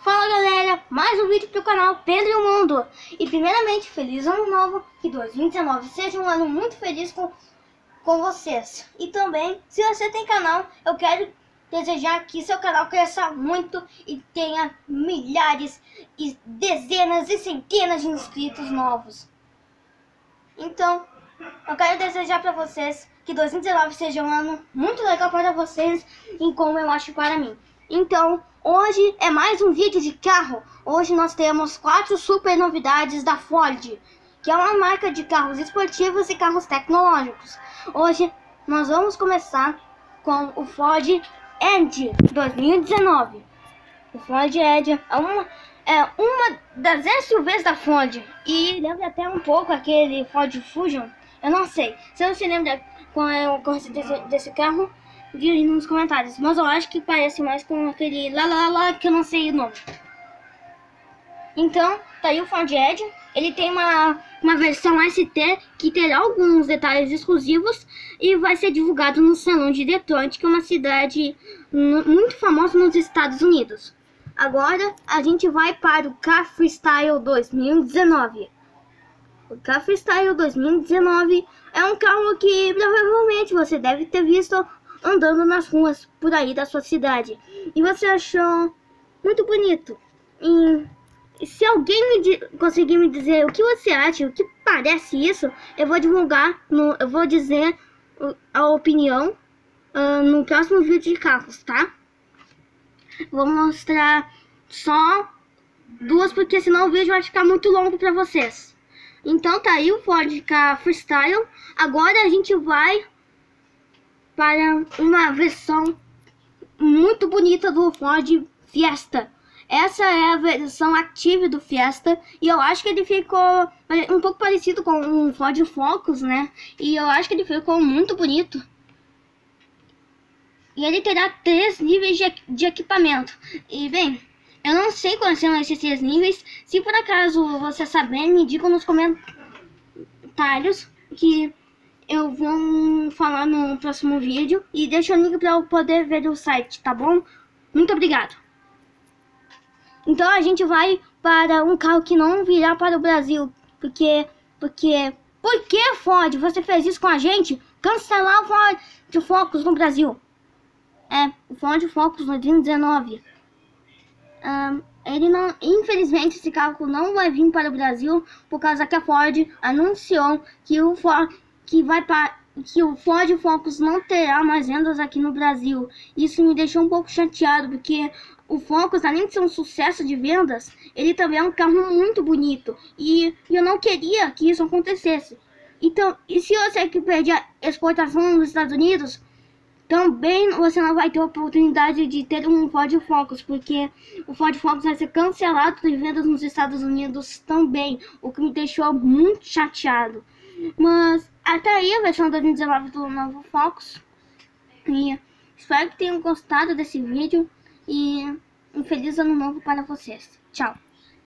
Fala galera, mais um vídeo pro canal Pedro e o Mundo. E primeiramente, feliz ano novo, que 2019 seja um ano muito feliz com, com vocês. E também, se você tem canal, eu quero desejar que seu canal cresça muito E tenha milhares e dezenas e centenas de inscritos novos. Então, eu quero desejar para vocês que 2019 seja um ano muito legal para vocês E como eu acho para mim. Então, hoje é mais um vídeo de carro. Hoje nós temos quatro super novidades da Ford, que é uma marca de carros esportivos e carros tecnológicos. Hoje nós vamos começar com o Ford Edge 2019. O Ford Edge é uma, é uma das SUVs da Ford e lembra até um pouco aquele Ford Fusion. Eu não sei. Se você lembra qual é o conceito desse, desse carro, diga aí nos comentários. Mas eu acho que parece mais com aquele lá lá lá que eu não sei o nome. Então, tá aí o Ford Edge. Ele tem uma, uma versão ST que terá alguns detalhes exclusivos e vai ser divulgado no Salão de Detroit, que é uma cidade muito famosa nos Estados Unidos. Agora a gente vai para o Car Freestyle 2019. O Car Freestyle 2019 é um carro que provavelmente você deve ter visto andando nas ruas por aí da sua cidade e você achou muito bonito. E se alguém me conseguir me dizer o que você acha, o que parece isso, eu vou divulgar, no, eu vou dizer a opinião uh, no próximo vídeo de carros, tá? Vou mostrar só duas, porque senão o vídeo vai ficar muito longo para vocês. Então tá aí o Ford Ka Freestyle. Agora a gente vai para uma versão muito bonita do Ford Fiesta. Essa é a versão Active do Fiesta e eu acho que ele ficou um pouco parecido com o Ford Focus, né? E eu acho que ele ficou muito bonito. E ele terá três níveis de, de equipamento. E bem, eu não sei quais são esses três níveis. Se por acaso você saber, me diga nos comentários que eu vou falar no próximo vídeo. E deixa o link para eu poder ver o site, tá bom? Muito obrigado. Então a gente vai para um carro que não virá para o Brasil. Porque, porque, por que Ford? Você fez isso com a gente? Cancelar o Ford Focus no Brasil. É, o Ford Focus 2019. Um, ele não, infelizmente, esse carro não vai vir para o Brasil por causa que a Ford anunciou que o Ford que vai para que o Ford Focus não terá mais vendas aqui no Brasil. Isso me deixou um pouco chateado, porque o Focus, além de ser um sucesso de vendas, ele também é um carro muito bonito. E, eu não queria que isso acontecesse. Então, e se você que perde a exportação nos Estados Unidos, também você não vai ter a oportunidade de ter um Ford Focus, porque o Ford Focus vai ser cancelado de vendas nos Estados Unidos também, o que me deixou muito chateado. Mas até aí a versão 2019 do novo Focus. E espero que tenham gostado desse vídeo e um feliz ano novo para vocês. Tchau!